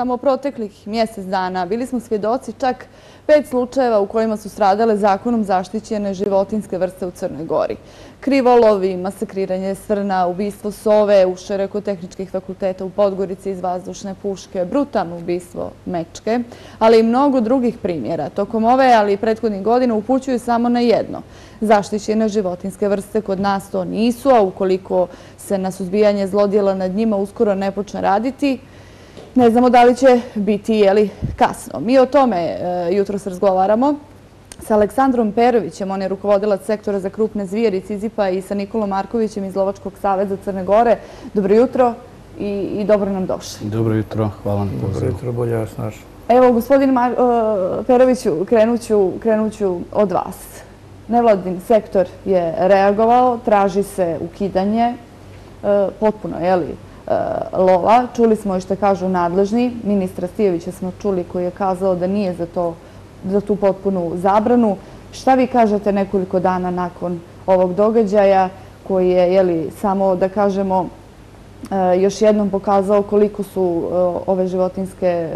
samo proteklih mjesec dana bili smo svjedoci čak pet slučajeva u kojima su stradale zakonom zaštićene životinske vrste u Crnoj Gori. Krivolovi, masakriranje srna, ubistvo sove, ušere kod tehničkih fakulteta u Podgorici iz vazdušne puške, brutalno ubistvo mečke, ali i mnogo drugih primjera. Tokom ove, ali i prethodnih godina upućuju samo na jedno. Zaštićene životinske vrste kod nas to nisu, a ukoliko se na suzbijanje zlodjela nad njima uskoro ne počne raditi, ne znamo da li će biti kasno. Mi o tome e, jutro se razgovaramo sa Aleksandrom Perovićem, on je rukovodilac sektora za krupne zvijeri Cizipa i sa Nikolom Markovićem iz Lovačkog saveza Crne Gore. Dobro jutro i dobro nam došli. Dobro jutro, hvala na pozdravu. Dobro jutro, bolje vas naš. Evo, gospodin e, Peroviću, krenut ću od vas. Nevladin sektor je reagovao, traži se ukidanje, e, potpuno, je li, E, lova. Čuli smo i što kažu nadležni. Ministra Stijevića smo čuli koji je kazao da nije za tu potpunu zabranu. Šta vi kažete nekoliko dana nakon ovog događaja koji je samo, da kažemo, e, još jednom pokazao koliko su e, ove životinske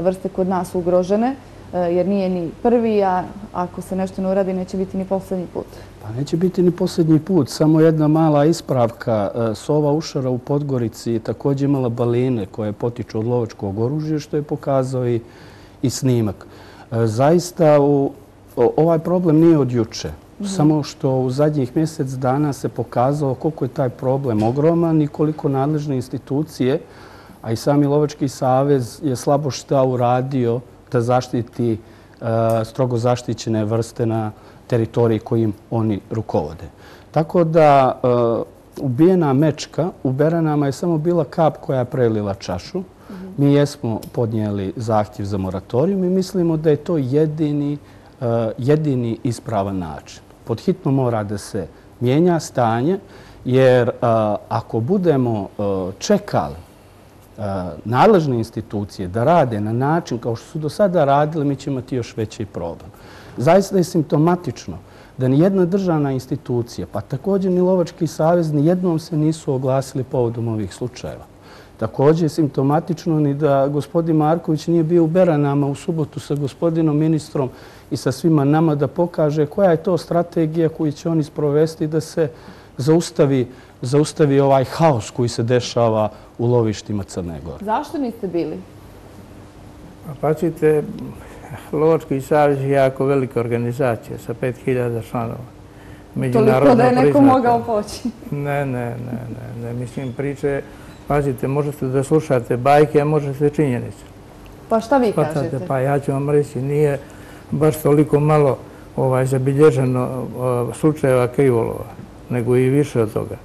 vrste kod nas ugrožene? Jer nije ni prvi, a ako se nešto ne uradi, neće biti ni posljednji put. Pa neće biti ni posljednji put. Samo jedna mala ispravka. E, sova ušara u Podgorici je također imala baline koje potiču od lovačkog oružja, što je pokazao i snimak. E, zaista ovaj problem nije od juče. Mhm. Samo što u zadnjih mjesec dana se pokazao koliko je taj problem ogroman i koliko nadležne institucije, a i sami Lovački savez je slabo šta uradio da zaštiti e, strogo zaštićene vrste na teritoriji kojim oni rukovode. Tako da e, ubijena mečka u Beranama je samo bila kap koja je prelila čašu. Mi jesmo podnijeli zahtjev za moratorijum i mislimo da je to jedini e, jedini ispravan način. Podhitno mora da se mijenja stanje, jer e, ako budemo čekali nadležne institucije da rade na način kao što su do sada radile, mi ćemo imati još veći problem. Zaista je simptomatično da ni jedna državna institucija, pa također ni Lovački savez, ni jednom se nisu oglasili povodom ovih slučajeva. Također je simptomatično ni da gospodin Marković nije bio u Beranama u subotu sa gospodinom ministrom i sa svima nama da pokaže koja je to strategija koju će oni sprovesti da se zaustavi zaustavi ovaj haos koji se dešava u lovištima Crne Gore. Zašto niste bili? Pa ćete, Lovački savjez je jako velika organizacija sa 5000 članova. Toliko da je neko mogao poći. Ne, ne, ne, ne, ne. Mislim, priče, pazite, možete da slušate bajke, a možete činjenice. Pa šta vi kažete? Pa ja ću vam reći, nije baš toliko malo ovaj, zabilježeno slučajeva krivolova, nego i više od toga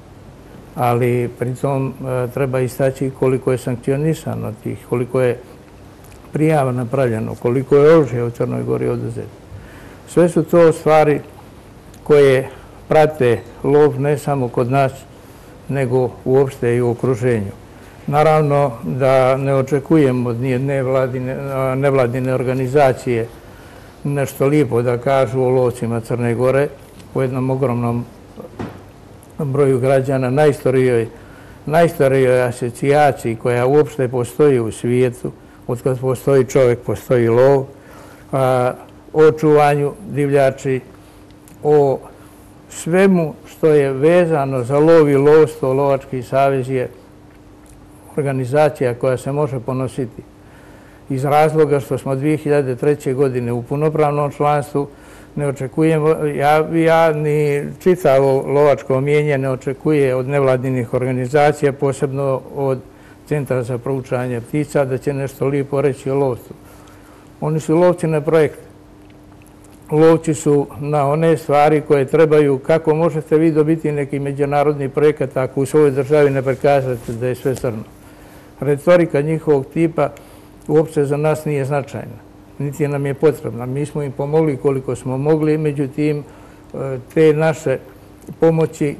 ali pritom e, treba istaći koliko je sankcionisano tih, koliko je prijava napravljeno, koliko je oružje u Crnoj Gori oduzeti. Sve su to stvari koje prate lov ne samo kod nas, nego uopšte i u okruženju. Naravno da ne očekujemo od nije nevladine organizacije nešto lijepo da kažu o lovcima Crne Gore u jednom ogromnom broju građana, najstarijoj asocijaciji koja uopšte postoji u svijetu, od kada postoji čovjek, postoji lov, o čuvanju divljači, o svemu što je vezano za lov i lovstvo, Lovački savez je organizacija koja se može ponositi iz razloga što smo 2003. godine u punopravnom članstvu ne očekujemo, ja ni čitavo lovačko mijenje ne očekuje od nevladinih organizacija, posebno od Centra za proučanje ptica, da će nešto lijepo reći o lovstvu. Oni su lovci na projekte. Lovci su na one stvari koje trebaju, kako možete vi dobiti neki međunarodni projekat ako u svojoj državi ne prekažete da je sve crno. Retorika njihovog tipa uopće za nas nije značajna niti nam je potrebna. Mi smo im pomogli koliko smo mogli, međutim, te naše pomoći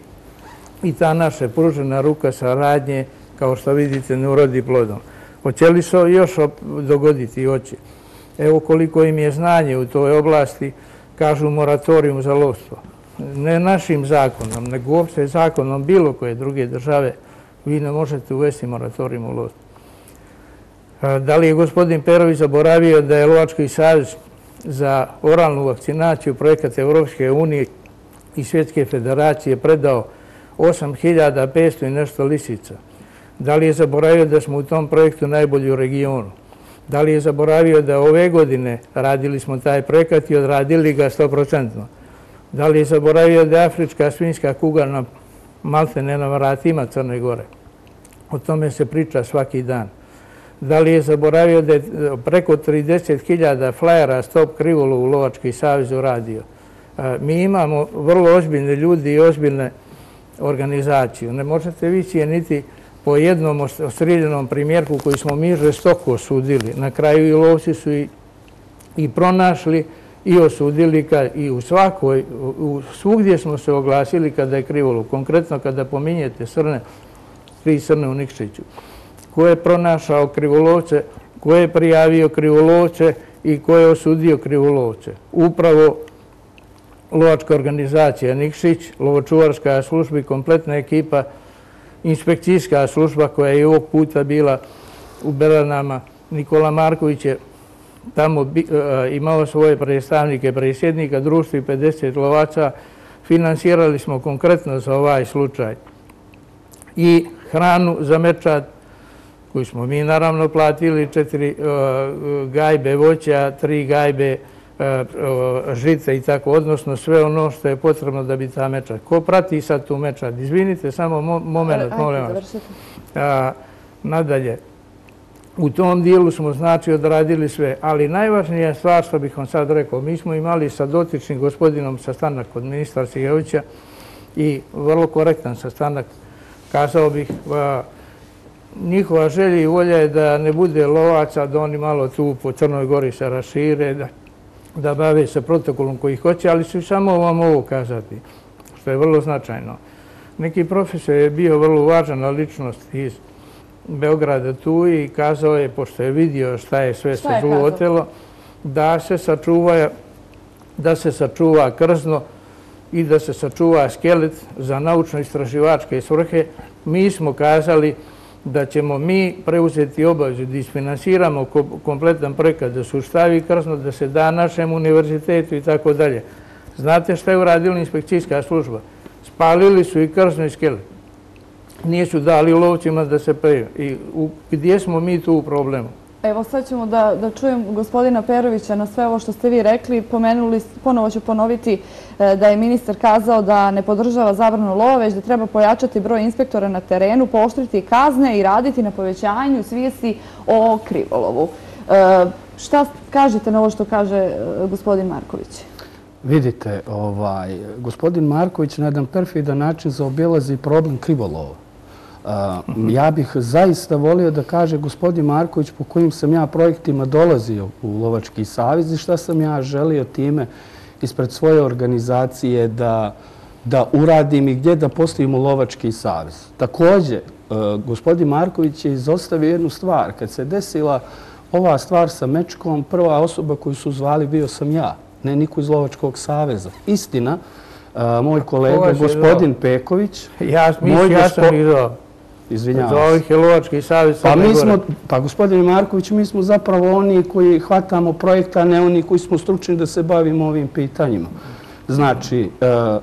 i ta naša pružena ruka saradnje kao što vidite, ne urodi plodom. Hoće li se još dogoditi oči? Evo koliko im je znanje u toj oblasti, kažu moratorium za lovstvo. Ne našim zakonom, nego uopšte zakonom bilo koje druge države, vi ne možete uvesti moratorijum u lovstvo. Da li je gospodin Perović zaboravio da je Lovački savjez za oralnu vakcinaciju projekat Evropske unije i Svjetske federacije predao 8500 i nešto lisica? Da li je zaboravio da smo u tom projektu najbolji u regionu? Da li je zaboravio da ove godine radili smo taj projekat i odradili ga 100%? Da li je zaboravio da je afrička svinjska kuga na malte ne na vratima Crne Gore? O tome se priča svaki dan. Da li je zaboravio da je e, preko 30.000 flajera Stop Krivolu u Lovački savjez uradio? E, mi imamo vrlo ozbiljne ljudi i ozbiljne organizaciju. Ne možete vi cijeniti po jednom ostrijeljenom primjerku koji smo mi žestoko osudili. Na kraju i lovci su i pronašli i osudili i u svakoj, svugdje smo se oglasili kada je krivolo. Konkretno kada pominjete srne, tri srne u Nikšiću. Ko je pronašao krivolovce, ko je prijavio krivolovce i ko je osudio krivolovce. Upravo lovačka organizacija Nikšić, lovočuvarska služba i kompletna ekipa inspekcijska služba koja je ovog puta bila u Belanama. Nikola Marković je tamo e, imao svoje predstavnike, predsjednika društva i 50 lovaca. Finansirali smo konkretno za ovaj slučaj i hranu za mečat koju smo mi naravno platili, četiri e, e gajbe voća, tri gajbe voća, žice i tako, odnosno sve ono što je potrebno da bi ta meča. Ko prati sad tu meča? Izvinite, samo moment, molim vas. Nadalje, u tom dijelu smo znači odradili sve, ali najvažnija stvar što bih vam sad rekao, mi smo imali sa dotičnim gospodinom sastanak od ministra Sigevića i vrlo korektan sastanak, kazao bih, njihova želja i volja je da ne bude lovaca, da oni malo tu po Crnoj gori se rašire, da da bave se protokolom koji hoće, ali ću samo vam ovo kazati, što je vrlo značajno. Neki profesor je bio vrlo važna ličnost iz Beograda tu i kazao je, pošto je vidio šta je sve se zlo otelo, da se sačuva da se sačuva krzno i da se sačuva skelet za naučno-istraživačke svrhe. Mi smo kazali da ćemo mi preuzeti obavezu da isfinansiramo kompletan projekat, da se ustavi krsno, da se da našem univerzitetu i tako dalje. Znate šta je uradila inspekcijska služba? Spalili su i krsno i skele. Nisu dali lovcima da se peju. I gdje smo mi tu u problemu? Evo sad ćemo da čujem gospodina Perovića na sve ovo što ste vi rekli. Pomenuli, ponovo ću ponoviti E, da je ministar kazao da ne podržava zabranu lova, već da treba pojačati broj inspektora na terenu, poštriti kazne i raditi na povećanju svijesti o krivolovu. E, šta kažete na ovo što kaže e, gospodin Marković? Vidite, ovaj, gospodin Marković na jedan perfidan način zaobilazi problem krivolova. Ja bih zaista volio da kaže gospodin Marković po kojim sam ja projektima dolazio u Lovački savjez i šta sam ja želio time ispred svoje organizacije da uradim i gdje da postavimo Lovački savjez. Također, gospodin Marković je izostavio jednu stvar. Kad se desila ova stvar sa Mečkom, prva osoba koju su zvali bio sam ja, ne niko iz Lovačkog savjeza. Istina, moj kolega, gospodin Peković... Ja sam ih zvao. Izvinjavam se. Za ovih je Lovački savjet pa, mi smo, pa gospodin Marković, mi smo zapravo oni koji hvatamo projekta, ne oni koji smo stručni da se bavimo ovim pitanjima. Znači, e,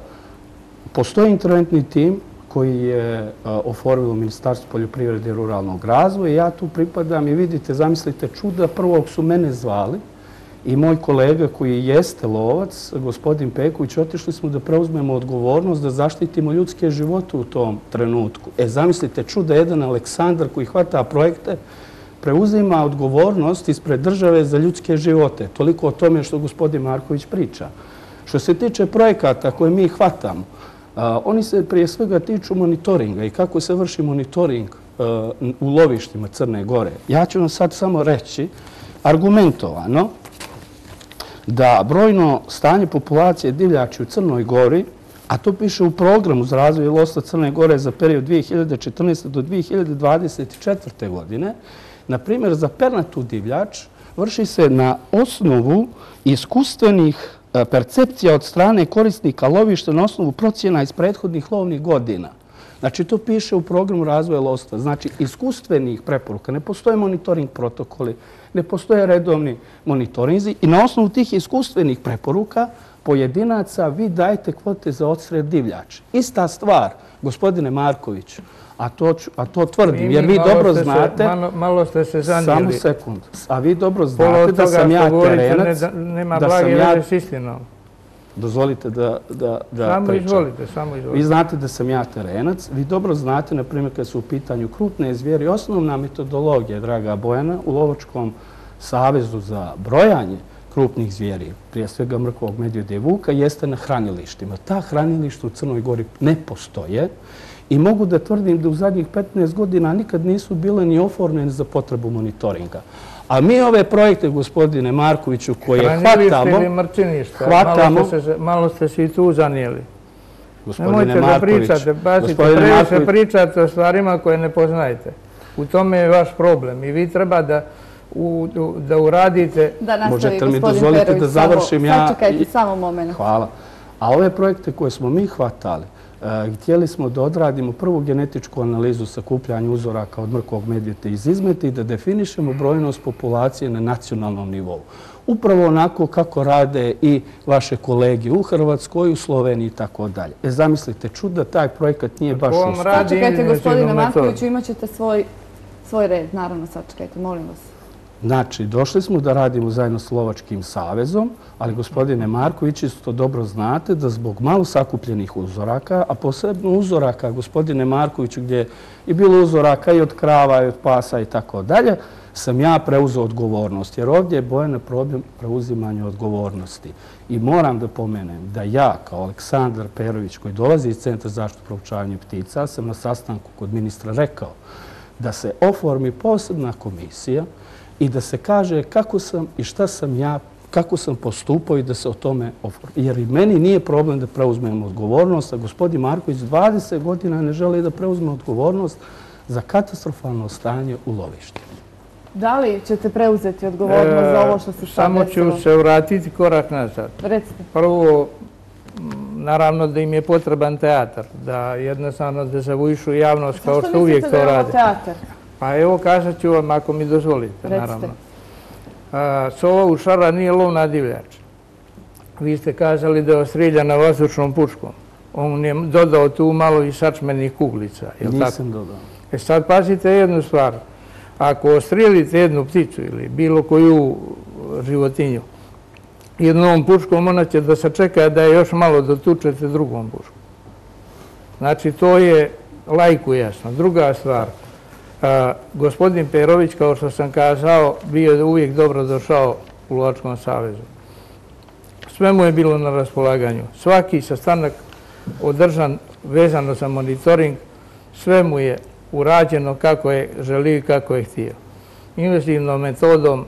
postoji interventni tim koji je e, oformilo Ministarstvo poljoprivrede i ruralnog razvoja. Ja tu pripadam i vidite, zamislite čuda, prvog su mene zvali, i moj kolega koji jeste lovac, gospodin Peković, otišli smo da preuzmemo odgovornost da zaštitimo ljudske živote u tom trenutku. E, zamislite, čuda jedan Aleksandar koji hvata projekte, preuzima odgovornost ispred države za ljudske živote. Toliko o tome što gospodin Marković priča. Što se tiče projekata koje mi hvatamo, oni se prije svega tiču monitoringa i kako se vrši monitoring u lovištima Crne Gore. Ja ću vam sad samo reći argumentovano da brojno stanje populacije divljači u Crnoj Gori, a to piše u programu za razvoj lovstva Crne Gore za period 2014. do 2024. godine, na primjer za pernatu divljač, vrši se na osnovu iskustvenih e, percepcija od strane korisnika lovišta na osnovu procjena iz prethodnih lovnih godina. Znači, to piše u programu razvoja lovstva. Znači, iskustvenih preporuka, ne postoje monitoring protokoli, ne postoje redovni monitorinzi i na osnovu tih iskustvenih preporuka pojedinaca vi dajete kvote za odsred divljač. Ista stvar, gospodine Markoviću, a to, a to tvrdim, jer vi dobro znate... Malo ste se zanijeli. Samo sekund. A vi dobro znate da sam ja terenac... Nema blage veze s istinom. Dozvolite da, da, da samo izvolite, samo izvolite. Vi znate da sam ja terenac. Vi dobro znate, na primjer, kad su u pitanju krupne zvijeri, osnovna metodologija, draga Bojana, u Lovačkom savezu za brojanje krupnih zvijeri, prije svega mrkovog medvjede i vuka, jeste na hranilištima. Ta hranilišta u Crnoj Gori ne postoje i mogu da tvrdim da u zadnjih 15 godina nikad nisu bile ni oformljene za potrebu monitoringa. A mi ove projekte, gospodine Markoviću, koje hvatamo... ili mrčiništa? Hvatamo... Malo ste se i tu zanijeli. Nemojte da pričate, pazite, prije se pričate o stvarima koje ne poznajete. U tome je vaš problem i vi treba da da uradite... Da nastavi, gospodin Perović, sačekajte samo moment. Hvala. A ove projekte koje smo mi hvatali, htjeli smo da odradimo prvu genetičku analizu sakupljanja uzoraka od mrkog medvjeta iz izmeti i da definišemo brojnost populacije na nacionalnom nivou. Upravo onako kako rade i vaše kolege u Hrvatskoj, u Sloveniji i tako dalje. E, zamislite, čuda, taj projekat nije baš uspio. Sačekajte, gospodine Markoviću, imat ćete svoj red. Naravno, sačekajte, molim vas. Znači, došli smo da radimo zajedno s Slovačkim savezom, ali gospodine Marković, isto dobro znate da zbog malo sakupljenih uzoraka, a posebno uzoraka, gospodine Markoviću, gdje je bilo uzoraka i od krava i od pasa i tako dalje, sam ja preuzeo odgovornost. Jer ovdje je bojena problem preuzimanja odgovornosti. I moram da pomenem da ja, kao Aleksandar Perović, koji dolazi iz Centra zaštitu proučavanja ptica, sam na sastanku kod ministra rekao da se oformi posebna komisija i da se kaže kako sam i šta sam ja, kako sam postupao i da se o tome oformi. Jer i meni nije problem da preuzmem odgovornost, a gospodin Marković 20 godina ne želi da preuzme odgovornost za katastrofalno stanje u lovištu. Da li ćete preuzeti odgovornost za ovo što se sad Samo ću se vratiti korak nazad. Recite. Prvo, naravno da im je potreban teatar, da jednostavno da zavujišu javnost kao što uvijek to rade. Zašto mislite da je ovo teatar? Pa evo kažat ću vam ako mi dozvolite, naravno. Sova u šara nije lov na divljač. Vi ste kazali da je ostrilja na vazdušnom puškom. On je dodao tu malo i sačmenih kuglica. Nisam dodao. E sad pazite jednu stvar. Ako ostrilite jednu pticu ili bilo koju životinju jednom puškom, ona će da se čeka da je još malo dotučete drugom puškom. Znači, to je lajku jasno. Druga stvar, Gospodin Perović, kao što sam kazao, bio je uvijek dobro došao u Lovačkom savezu. Sve mu je bilo na raspolaganju. Svaki sastanak održan vezano za monitoring, sve mu je urađeno kako je želio i kako je htio. Invazivnom metodom,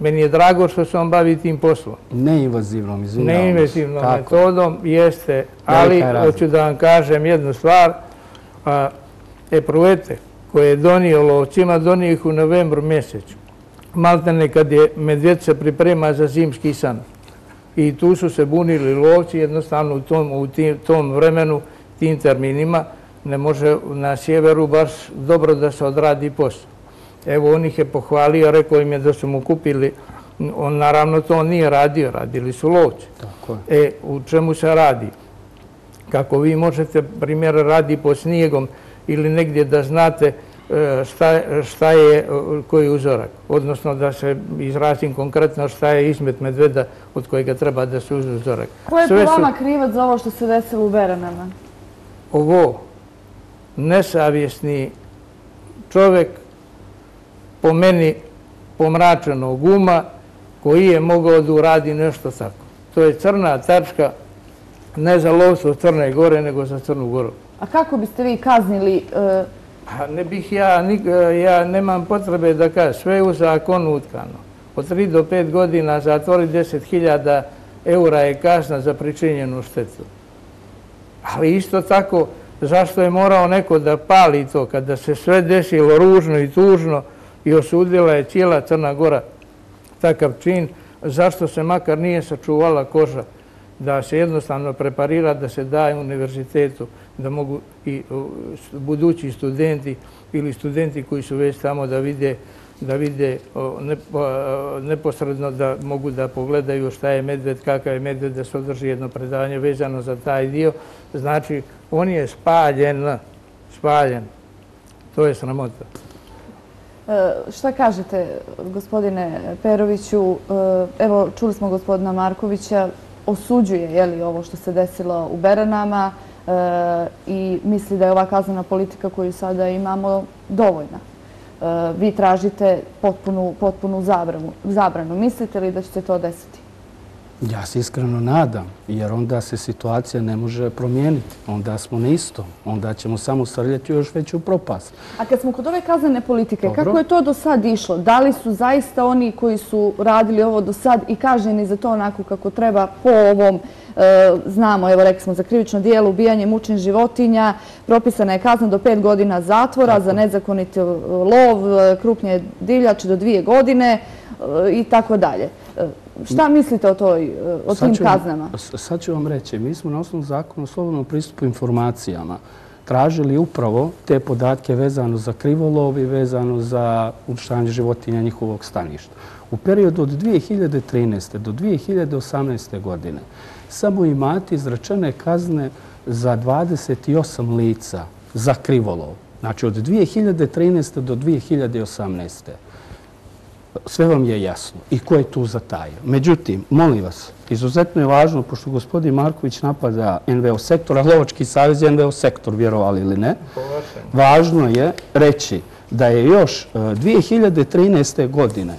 meni je drago što se on bavi tim poslom. Neinvazivnom, izvinjavam. Neinvazivnom metodom jeste, ali hoću da vam kažem jednu stvar. Epruvete, koje je donio lovcima, donio ih u novembru mjesecu. Maltene kad je medvjed se priprema za zimski san. I tu su se bunili lovci, jednostavno u tom vremenu, tim terminima, ne može na sjeveru baš dobro da se odradi posao. Evo, on ih je pohvalio, rekao im je da su mu kupili, on naravno to nije radio, radili su lovci. E, u čemu se radi? Kako vi možete, primjer, radi po snijegom, ili negdje da znate e, šta je koji uzorak. Odnosno da se izrazim konkretno šta je izmet medveda od kojega treba da se uze uzorak. Ko je po vama krivac za ovo što se desilo u Beranama? Ovo nesavjesni čovek po meni pomračenog uma koji je mogao da uradi nešto tako. To je crna tačka ne za lovstvo Crne Gore, nego za Crnu Goru. A kako biste vi kaznili... E, pa ne bih ja, e, ja nemam potrebe da kažem, sve je u zakonu utkano. Od 3 do 5 godina zatvori 10.000 eura je kazna za pričinjenu štetu. Ali isto tako, zašto je morao neko da pali to kada se sve desilo ružno i tužno i osudila je cijela Crna Gora takav čin, zašto se makar nije sačuvala koža da se jednostavno preparira, da se daje univerzitetu, da mogu i budući studenti ili studenti koji su već tamo da vide da vide neposredno da mogu da pogledaju šta je medved, kakav je medved, da se održi jedno predavanje vezano za taj dio. Znači, on je spaljen, spaljen. To je sramota. E, šta kažete, gospodine Peroviću? E, evo, čuli smo gospodina Markovića, osuđuje je li ovo što se desilo u Beranama e, i misli da je ova kaznena politika koju sada imamo dovoljna. Eh, vi tražite potpunu zabranu. Mislite li da će se to desiti? Ja se iskreno nadam, jer onda se situacija ne može promijeniti. Onda smo na istom. Onda ćemo samo srljati još veću propast. A kad smo kod ove kaznene politike, kako je to do sad išlo? Da li su zaista oni koji su radili ovo do sad i kaženi za to onako kako treba po ovom, e, znamo, evo rekli smo, za krivično dijelo, ubijanje mučnih životinja, propisana je kazna do pet godina zatvora za nezakoniti lov, e, krupnje divljače do dvije godine e, i tako dalje. Šta mislite o tim kaznama? Sad ću vam reći. Mi smo na osnovu zakona o slobodnom pristupu informacijama tražili upravo te podatke vezano za krivolov i vezano za učitanje životinja njihovog staništa. U periodu od 2013. do 2018. godine samo imate izračene kazne za 28 lica za krivolov. Znači od 2013. do 2018 sve vam je jasno i ko je tu zatajio. Međutim, molim vas, izuzetno je važno, pošto gospodin Marković napada NVO sektor, a Lovački savjez je NVO sektor, vjerovali ili ne, važno je reći da je još 2013. E, godine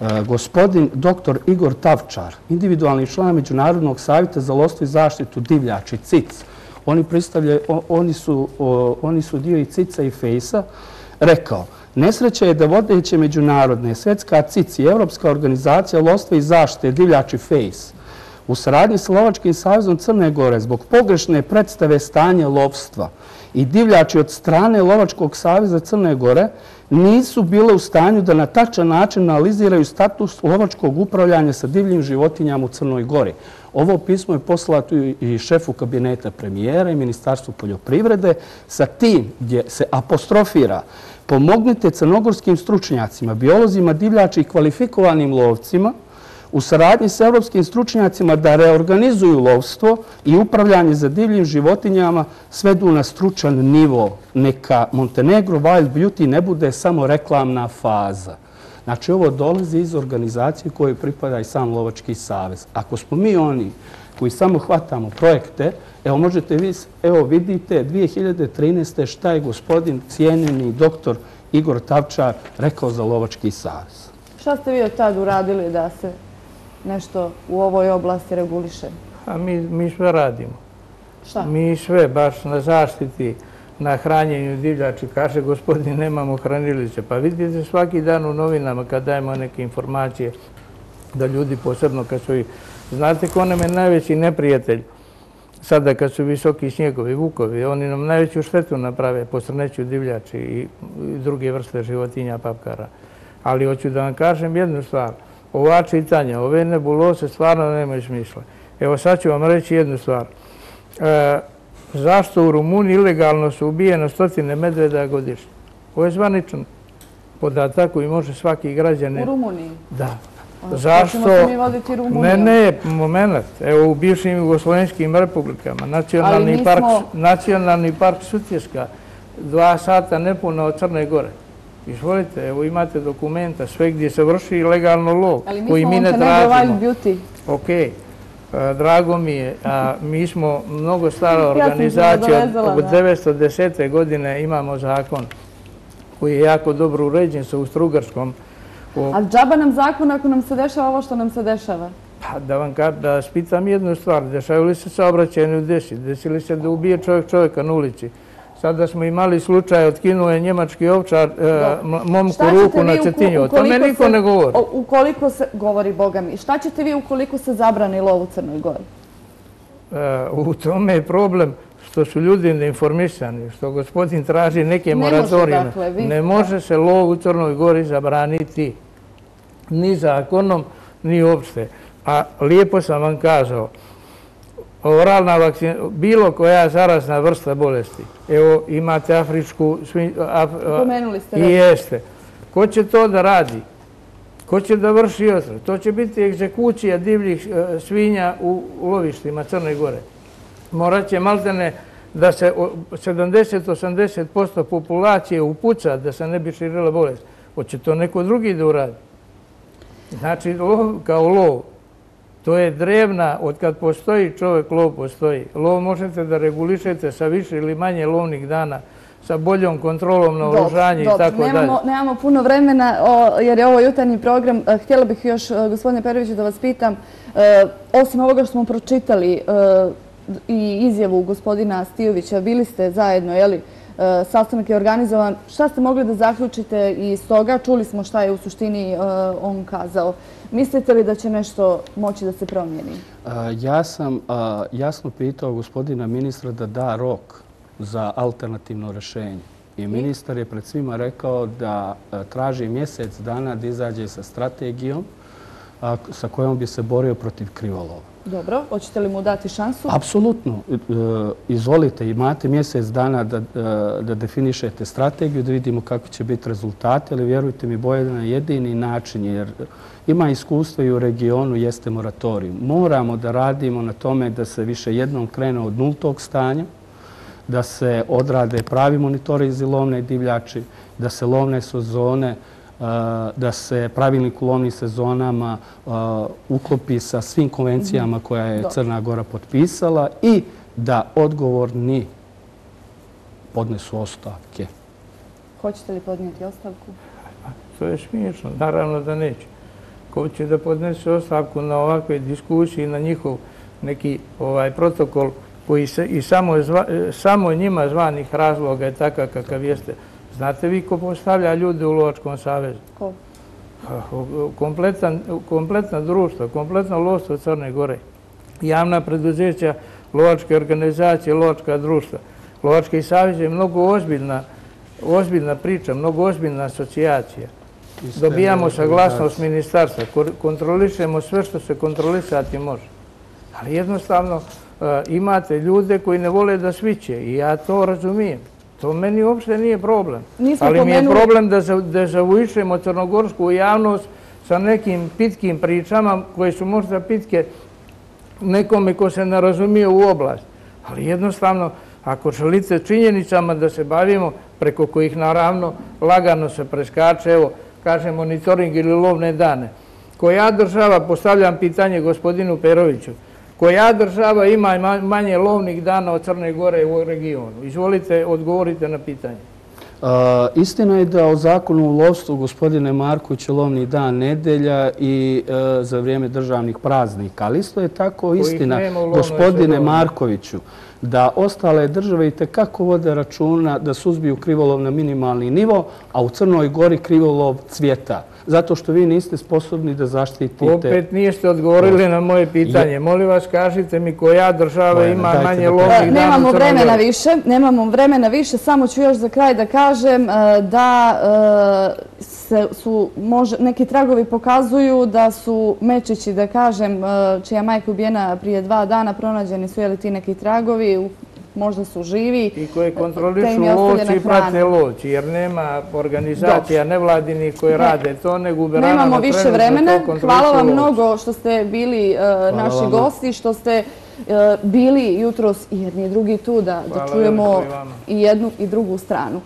e, gospodin dr. Igor Tavčar, individualni član Međunarodnog savjeta za lostvo i zaštitu divljači, CIC, oni, oni, su, oni su dio i CIC-a i FACE-a, rekao Nesreća je da vodeće međunarodne svetska CICI, Evropska organizacija lostva i zaštite divljači FACE u saradnji s Lovačkim savjezom Crne Gore zbog pogrešne predstave stanja lovstva i divljači od strane Lovačkog savjeza Crne Gore nisu bile u stanju da na tačan način analiziraju status lovačkog upravljanja sa divljim životinjama u Crnoj Gori. Ovo pismo je poslato i šefu kabineta premijera i Ministarstvu poljoprivrede sa tim gdje se apostrofira pomognite crnogorskim stručnjacima, biolozima, divljači i kvalifikovanim lovcima u saradnji sa evropskim stručnjacima da reorganizuju lovstvo i upravljanje za divljim životinjama svedu na stručan nivo. Neka Montenegro Wild Beauty ne bude samo reklamna faza. Znači, ovo dolazi iz organizacije koje pripada i sam Lovački savez. Ako smo mi oni koji samo hvatamo projekte, evo možete vi, evo vidite, 2013. šta je gospodin cijenjeni doktor Igor Tavčar rekao za Lovački savez. Šta ste vi od tad uradili da se nešto u ovoj oblasti reguliše? A mi, mi sve radimo. Šta? Mi sve, baš na zaštiti, na hranjenju divljači. Kaže, gospodin, nemamo hranilice. Pa vidite svaki dan u novinama kad dajemo neke informacije da ljudi posebno kad su i... Znate ko nam je najveći neprijatelj? Sada kad su visoki snjegovi, vukovi, oni nam najveću štetu naprave po srneću divljači i druge vrste životinja papkara. Ali hoću da vam kažem jednu stvar. Ova čitanja, ove nebulose stvarno nemaju smisla. Evo sad ću vam reći jednu stvar. E, zašto u Rumuniji ilegalno su ubijeno stotine medveda godišnje? Ovo je zvaničan podatak koji može svaki građan... U Rumuniji? Da. Zašto? Voditi Rumuniju? Ne, ne, moment. Evo u bivšim jugoslovenskim republikama, nacionalni park, nacionalni park Sutjeska, dva sata nepuno od Crne Gore. Izvolite, evo imate dokumenta, sve gdje se vrši legalno lov, koji mi ne tražimo. Ali mi smo Wild Beauty. Okej. Drago mi je, mi smo mnogo stara organizacija, od 1910. godine imamo zakon koji je jako dobro uređen sa Ustrugarskom Ali džaba nam zakon ako nam se dešava ovo što nam se dešava? Pa da vam da spitam jednu stvar. Dešaju li se saobraćajni u desi? Desi li se da ubije čovjek čovjeka na ulici? Sada smo imali slučaj, otkinuo je njemački ovčar e, momku ruku na cetinju. O tome niko ne govori. Ukoliko se, govori Boga mi, šta ćete vi ukoliko se zabrani lov u Crnoj Gori? E, u tome je problem što su ljudi neinformisani, što gospodin traži neke moratorije. Dakle, ne može se lov u Crnoj Gori zabraniti ni zakonom, ni uopšte. A lijepo sam vam kazao, oralna vakcina, bilo koja zarazna vrsta bolesti. Evo, imate afričku... Pomenuli ste. I jeste. Ko će to da radi? Ko će da vrši otrov? To će biti egzekucija divljih e, svinja u lovištima Crne Gore. Morat će maltene da se 70-80% populacije upuca da se ne bi širila bolest. Hoće to neko drugi da uradi. Znači, kao lov, to je drevna, od kad postoji čovjek, lov postoji. Lov možete da regulišete sa više ili manje lovnih dana, sa boljom kontrolom na oružanje i tako dalje. Nemamo puno vremena, jer je ovo jutarnji program. E, htjela bih još, e, gospodine Peroviću, da vas pitam, e, osim ovoga što smo pročitali i izjavu gospodina Stijovića, bili ste zajedno, jeli, sastanak je organizovan. Šta ste mogli da zaključite iz toga? Čuli smo šta je u suštini on kazao. Mislite li da će nešto moći da se promijeni? Ja sam jasno pitao gospodina ministra da da rok za alternativno rešenje. I ministar je pred svima rekao da traži mjesec dana da izađe sa strategijom sa kojom bi se borio protiv krivolova. Dobro, hoćete li mu dati šansu? Apsolutno. E, izvolite, imate mjesec dana da e, definišete strategiju, da vidimo kako će biti rezultate, ali vjerujte mi, Bojana je jedini način, jer ima iskustva i u regionu, jeste moratoriju. Moramo da radimo na tome da se više jednom krene od nultog stanja, da se odrade pravi monitorinzi lovne divljači, da se lovne sezone da se pravilnik u lovnim sezonama uklopi sa svim konvencijama mhm. koja je Crna Gora potpisala i da odgovorni podnesu ostavke. Hoćete li podnijeti ostavku? To je smiješno. Naravno da neće. Ko će da podnese ostavku na ovakve diskusije i na njihov neki ovaj, protokol koji se i samo njima zvanih razloga je takav kakav jeste. Znate vi ko postavlja ljude u Lovačkom savezu? Ko? Kompletna društva, kompletno lovstvo Crne Gore. Javna preduzeća, lovačke organizacije, lovačka društva. Lovački savez je mnogo ozbiljna priča, mnogo ozbiljna asocijacija. Dobijamo saglasnost ministarstva, kontrolišemo sve što se kontrolisati može. Ali jednostavno e, imate ljude koji ne vole da sviće i ja to razumijem. To meni uopšte nije problem. Ali mi je problem da zavujišemo crnogorsku javnost sa nekim pitkim pričama koje su možda pitke nekome ko se ne razumije u oblast. Ali jednostavno, ako želite činjenicama da se bavimo, preko kojih naravno lagano se preskače, evo, kaže monitoring ili lovne dane, koja država, postavljam pitanje gospodinu Peroviću, koja država ima manje lovnih dana od Crne Gore u regionu? Izvolite, odgovorite na pitanje. Istina je da o zakonu u lovstvu gospodine Marković je lovni dan nedelja i e, za vrijeme državnih praznika. Ali isto je tako istina, gospodine Markoviću, da ostale države i tekako vode računa da suzbiju krivolov na minimalni nivo, a u Crnoj Gori krivolov cvjeta zato što vi niste sposobni da zaštitite... Opet nijeste odgovorili na moje pitanje. Molim vas, kažite mi koja država ima manje lovnih dana. Nemamo vremena više, nemamo vremena više. Samo ću još za kraj da kažem e, da e, su neki tragovi pokazuju da su Mečići, da kažem, e, čija majka ubijena prije dva dana, pronađeni su ti neki tragovi možda su živi. I koje kontrolišu loći i prate loći, jer nema organizacija nevladini koje rade to, nego uberano Nemamo više vremena. Hvala vam mnogo što ste bili e, naši gosti, što ste e, bili jutros i jedni i drugi tu da čujemo i jednu i drugu stranu.